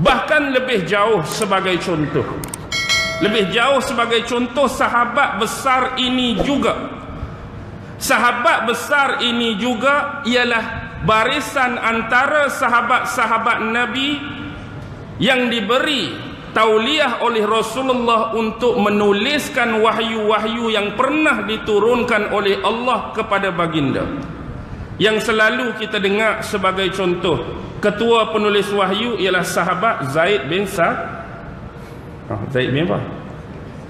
Bahkan lebih jauh sebagai contoh. Lebih jauh sebagai contoh sahabat besar ini juga. Sahabat besar ini juga ialah barisan antara sahabat-sahabat Nabi yang diberi tauliah oleh Rasulullah untuk menuliskan wahyu-wahyu yang pernah diturunkan oleh Allah kepada baginda. Yang selalu kita dengar sebagai contoh ketua penulis wahyu ialah sahabat Zaid bin Sa oh, Zaid bin apa?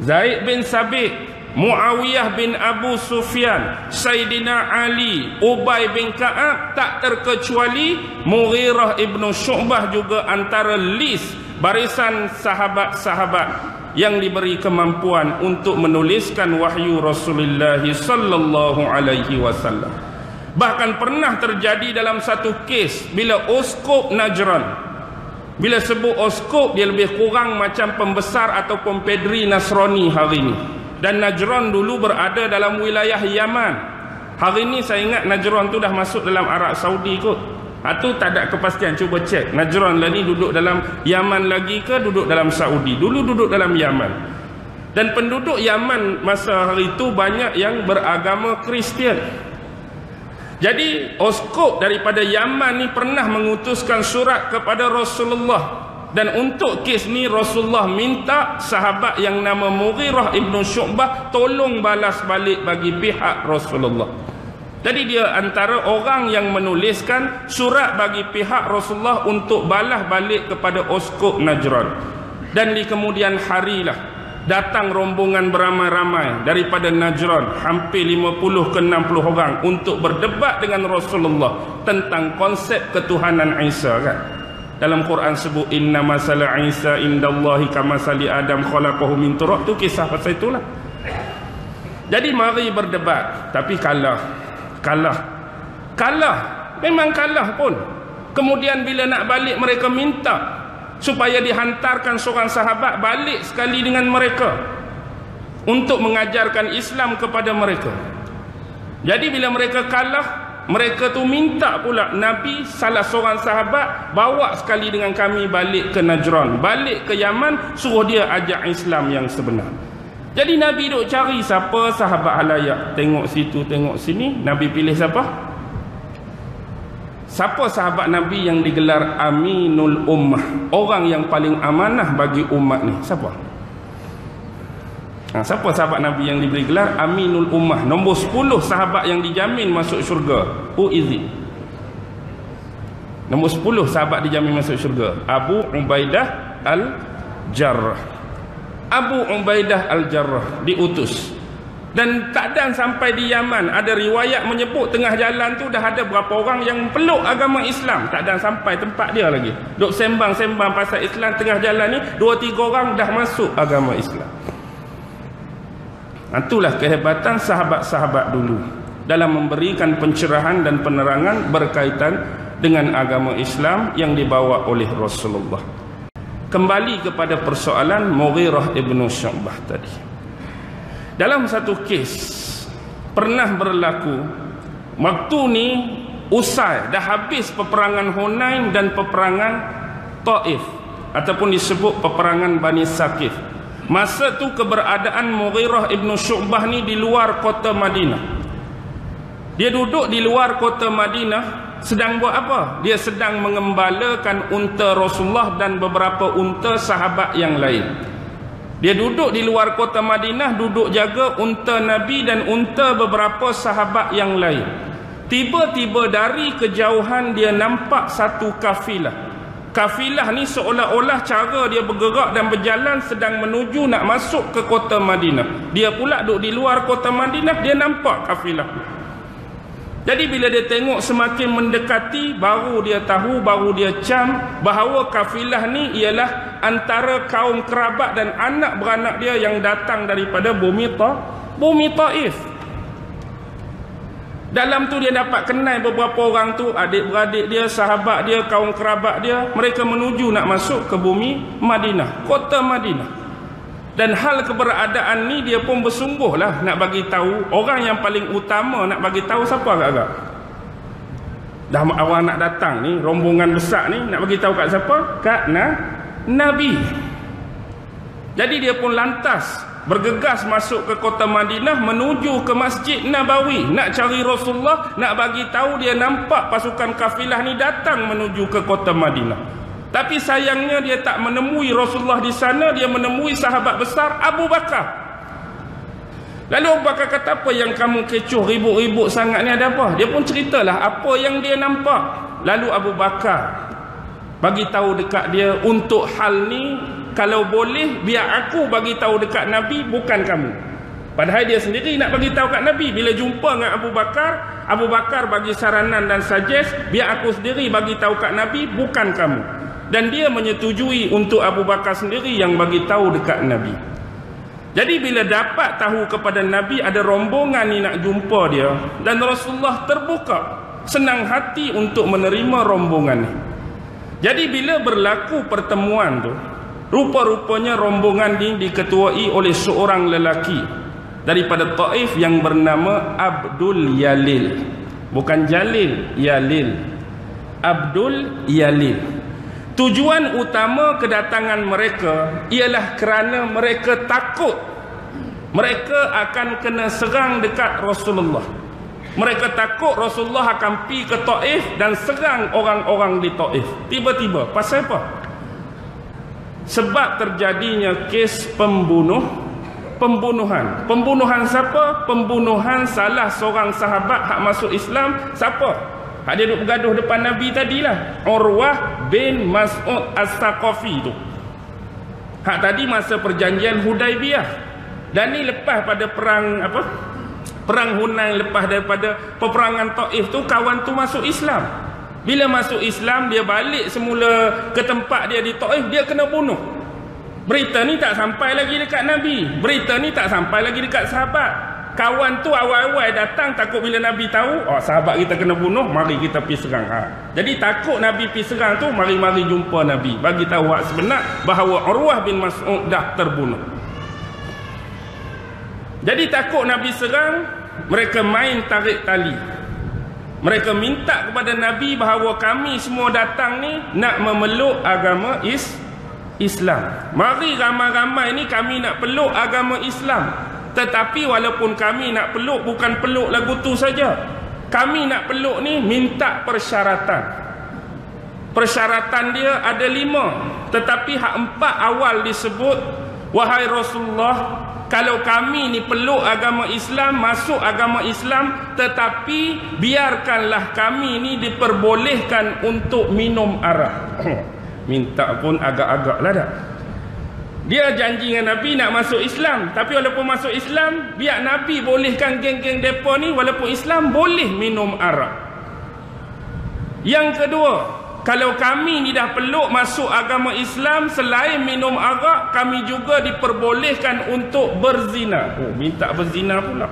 Zaid bin Sabit Muawiyah bin Abu Sufyan Sayyidina Ali Ubay bin Ka'ab tak terkecuali Mughirah ibn Syu'bah juga antara list barisan sahabat-sahabat yang diberi kemampuan untuk menuliskan wahyu Rasulullah sallallahu alaihi wasallam Bahkan pernah terjadi dalam satu kes bila Oskop Najran. Bila sebut Oskop dia lebih kurang macam pembesar ataupun pedri Nasrani hari ini. Dan Najran dulu berada dalam wilayah Yaman. Hari ini saya ingat Najran tu dah masuk dalam Arab Saudi kot. Itu tak ada kepastian cuba cek. Najran lah ni duduk dalam Yaman lagi ke duduk dalam Saudi. Dulu duduk dalam Yaman. Dan penduduk Yaman masa hari itu banyak yang beragama Kristian. Jadi Oskop daripada Yaman ni pernah mengutuskan surat kepada Rasulullah dan untuk kes ni Rasulullah minta sahabat yang nama Mughirah ibnu Syu'bah tolong balas balik bagi pihak Rasulullah. Jadi dia antara orang yang menuliskan surat bagi pihak Rasulullah untuk balas balik kepada Oskop Najran. Dan di kemudian harilah datang rombongan beramai-ramai daripada Najran hampir 50 ke 60 orang untuk berdebat dengan Rasulullah tentang konsep ketuhanan Isa kan? Dalam Quran sebut inna masala Isa indallahi kama sali Adam khalaqahu min turab. Tu kisah pasal itulah. Jadi mari berdebat tapi kalah kalah. Kalah. Memang kalah pun. Kemudian bila nak balik mereka minta supaya dihantarkan seorang sahabat balik sekali dengan mereka untuk mengajarkan Islam kepada mereka. Jadi bila mereka kalah mereka tu minta pula Nabi salah seorang sahabat bawa sekali dengan kami balik ke Najran balik ke Yaman suruh dia ajak Islam yang sebenar jadi Nabi duk cari siapa sahabat halayak tengok situ tengok sini Nabi pilih siapa Siapa sahabat Nabi yang digelar Aminul Ummah? Orang yang paling amanah bagi umat ni. Siapa? Ha, siapa sahabat Nabi yang diberi gelar Aminul Ummah? Nombor 10 sahabat yang dijamin masuk syurga. Who is it? Nombor 10 sahabat dijamin masuk syurga. Abu Ubaidah Al-Jarrah. Abu Ubaidah Al-Jarrah diutus. Dan keadaan sampai di Yaman ada riwayat menyebut tengah jalan tu dah ada berapa orang yang peluk agama Islam. Tak ada sampai tempat dia lagi. Duk sembang-sembang pasal Islam tengah jalan ni dua tiga orang dah masuk agama Islam. Ha, itulah kehebatan sahabat-sahabat dulu dalam memberikan pencerahan dan penerangan berkaitan dengan agama Islam yang dibawa oleh Rasulullah kembali kepada persoalan Mughirah ibn Syu'bah tadi. Dalam satu kes pernah berlaku waktu ni usai dah habis peperangan Hunain dan peperangan Taif ataupun disebut peperangan Bani Saqif. Masa tu keberadaan Mughirah ibn Syu'bah ni di luar kota Madinah. Dia duduk di luar kota Madinah sedang buat apa dia sedang mengembalakan unta Rasulullah dan beberapa unta sahabat yang lain dia duduk di luar kota Madinah, duduk jaga unta Nabi dan unta beberapa sahabat yang lain. Tiba-tiba dari kejauhan dia nampak satu kafilah. Kafilah ni seolah-olah cara dia bergerak dan berjalan sedang menuju nak masuk ke kota Madinah. Dia pula duduk di luar kota Madinah, dia nampak kafilah. Jadi bila dia tengok semakin mendekati baru dia tahu baru dia cam bahawa kafilah ni ialah antara kaum kerabat dan anak beranak dia yang datang daripada bumi Ta bumi Taif. Dalam tu dia dapat kenal beberapa orang tu adik-beradik dia, sahabat dia, kaum kerabat dia, mereka menuju nak masuk ke bumi Madinah, kota Madinah. Dan hal keberadaan ni dia pun bersungguh lah nak bagi tahu orang yang paling utama nak bagi tahu siapa agak-agak. Dah awal nak datang ni rombongan besar ni nak bagi tahu kat siapa? Kat na nabi. Jadi dia pun lantas bergegas masuk ke kota Madinah menuju ke Masjid Nabawi. Nak cari Rasulullah nak bagi tahu dia nampak pasukan kafilah ni datang menuju ke kota Madinah tapi sayangnya dia tak menemui Rasulullah di sana, dia menemui sahabat besar Abu Bakar. Lalu Abu Bakar kata apa yang kamu kecoh ribut-ribut sangat ni ada apa? Dia pun ceritalah apa yang dia nampak. Lalu Abu Bakar bagi tahu dekat dia untuk hal ni kalau boleh biar aku bagi tahu dekat Nabi bukan kamu. Padahal dia sendiri nak bagi tahu kat Nabi bila jumpa dengan Abu Bakar, Abu Bakar bagi saranan dan suggest biar aku sendiri bagi tahu kat Nabi bukan kamu dan dia menyetujui untuk Abu Bakar sendiri yang bagi tahu dekat Nabi. Jadi bila dapat tahu kepada Nabi ada rombongan ni nak jumpa dia dan Rasulullah terbuka senang hati untuk menerima rombongan ni. Jadi bila berlaku pertemuan tu rupa-rupanya rombongan ni diketuai oleh seorang lelaki daripada Taif yang bernama Abdul Yalil. Bukan Jalil, Yalil. Abdul Yalil. Tujuan utama kedatangan mereka ialah kerana mereka takut mereka akan kena serang dekat Rasulullah. Mereka takut Rasulullah akan pi ke Taif dan serang orang-orang di Taif. Tiba-tiba, pasal apa? Sebab terjadinya kes pembunuh pembunuhan. Pembunuhan siapa? Pembunuhan salah seorang sahabat hak masuk Islam. Siapa? Hak dia duduk bergaduh depan Nabi tadilah. Urwah bin Mas'ud As-Saqafi tu. Hak tadi masa perjanjian Hudaibiyah. Dan ni lepas pada perang apa? Perang Hunain lepas daripada peperangan Taif tu kawan tu masuk Islam. Bila masuk Islam dia balik semula ke tempat dia di Taif dia kena bunuh. Berita ni tak sampai lagi dekat Nabi. Berita ni tak sampai lagi dekat sahabat kawan tu awal-awal datang takut bila Nabi tahu oh sahabat kita kena bunuh mari kita pergi serang. Ha. jadi takut Nabi pergi serang tu mari-mari jumpa Nabi. Bagi tahu hak sebenar bahawa Urwah bin Mas'ud dah terbunuh. Jadi takut Nabi serang mereka main tarik tali. Mereka minta kepada Nabi bahawa kami semua datang ni nak memeluk agama is Islam. Mari ramai-ramai ni kami nak peluk agama Islam tetapi walaupun kami nak peluk bukan peluk lagu tu saja. Kami nak peluk ni minta persyaratan. Persyaratan dia ada lima. Tetapi hak empat awal disebut. Wahai Rasulullah. Kalau kami ni peluk agama Islam. Masuk agama Islam. Tetapi biarkanlah kami ni diperbolehkan untuk minum arak. minta pun agak-agak lah dah. Dia janji dengan Nabi nak masuk Islam. Tapi walaupun masuk Islam, biar Nabi bolehkan geng-geng depa ni walaupun Islam boleh minum arak. Yang kedua, kalau kami ni dah peluk masuk agama Islam selain minum arak, kami juga diperbolehkan untuk berzina. Oh, minta berzina pula.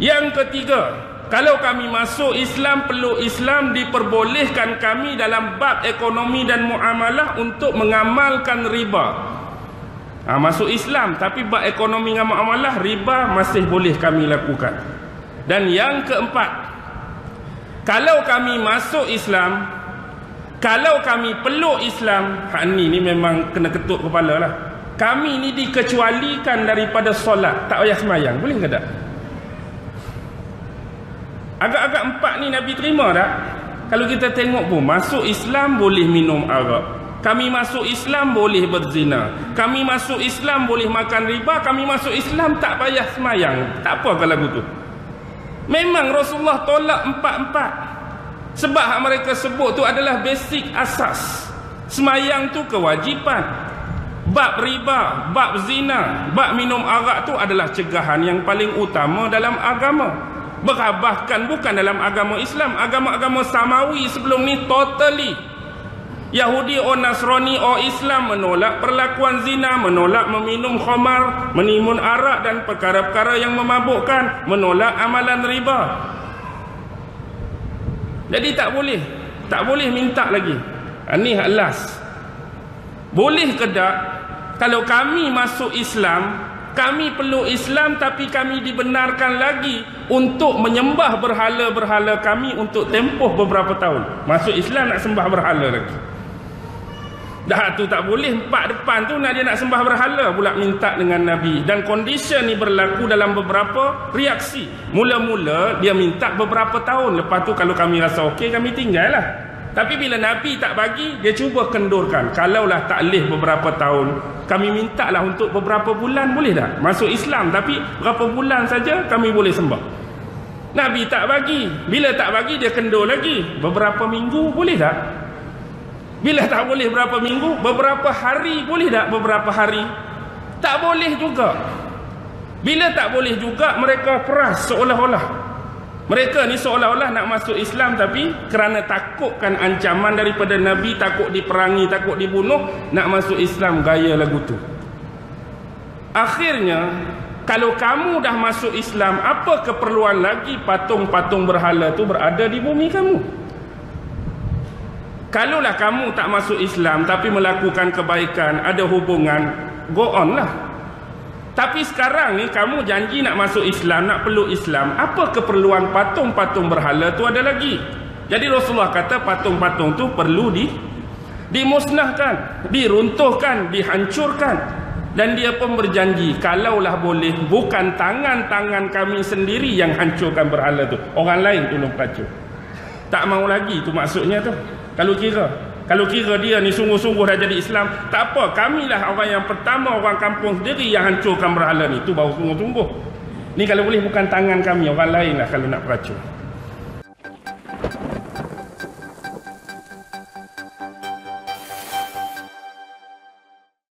Yang ketiga, kalau kami masuk Islam perlu Islam diperbolehkan kami dalam bab ekonomi dan muamalah untuk mengamalkan riba. Ha, masuk Islam tapi bab ekonomi dan muamalah riba masih boleh kami lakukan. Dan yang keempat, kalau kami masuk Islam, kalau kami peluk Islam, hak ni ni memang kena ketuk kepala lah. Kami ni dikecualikan daripada solat, tak payah semayang, boleh ke tak? Agak-agak empat ni Nabi terima tak? Kalau kita tengok pun Masuk Islam boleh minum arak. Kami masuk Islam boleh berzina. Kami masuk Islam boleh makan riba. Kami masuk Islam tak payah semayang. Tak apa kalau tu Memang Rasulullah tolak empat-empat. Sebab yang mereka sebut tu adalah basic asas. Semayang tu kewajipan. Bab riba, bab zina, bab minum arak tu adalah cegahan yang paling utama dalam agama bahkan bukan dalam agama Islam agama-agama samawi sebelum ni totally Yahudi atau Nasrani atau Islam menolak perlakuan zina, menolak meminum khamar, menimun arak dan perkara-perkara yang memabukkan, menolak amalan riba. Jadi tak boleh. Tak boleh minta lagi. Ini ha, last. Boleh ke tak kalau kami masuk Islam kami perlu Islam tapi kami dibenarkan lagi untuk menyembah berhala-berhala kami untuk tempoh beberapa tahun. Masuk Islam nak sembah berhala lagi. Dah tu tak boleh empat depan tu nak dia nak sembah berhala pula minta dengan Nabi. Dan kondisi ni berlaku dalam beberapa reaksi. Mula-mula dia minta beberapa tahun. Lepas tu kalau kami rasa okey kami tinggal lah tapi bila Nabi tak bagi, dia cuba kendurkan. Kalaulah tak leh beberapa tahun, kami minta lah untuk beberapa bulan boleh tak? Masuk Islam tapi berapa bulan saja kami boleh sembah. Nabi tak bagi. Bila tak bagi, dia kendur lagi. Beberapa minggu boleh tak? Bila tak boleh berapa minggu, beberapa hari boleh tak? Beberapa hari. Tak boleh juga. Bila tak boleh juga, mereka keras seolah-olah. Mereka ni seolah-olah nak masuk Islam tapi kerana takutkan ancaman daripada Nabi, takut diperangi, takut dibunuh, nak masuk Islam gaya lagu tu. Akhirnya, kalau kamu dah masuk Islam, apa keperluan lagi patung-patung berhala tu berada di bumi kamu? Kalaulah kamu tak masuk Islam tapi melakukan kebaikan, ada hubungan, go on lah. Tapi sekarang ni kamu janji nak masuk Islam, nak peluk Islam. Apa keperluan patung-patung berhala tu ada lagi? Jadi Rasulullah kata patung-patung tu perlu di dimusnahkan, diruntuhkan, dihancurkan. Dan dia pun berjanji, kalaulah boleh, bukan tangan-tangan kami sendiri yang hancurkan berhala tu. Orang lain tolong pelacur. Tak mau lagi tu maksudnya tu. Kalau kira. Kalau kira dia ni sungguh-sungguh dah jadi Islam, tak apa, kamilah orang yang pertama orang kampung sendiri yang hancurkan berhala ni. Itu baru sungguh-sungguh. Ni kalau boleh bukan tangan kami, orang lain lah kalau nak peracun.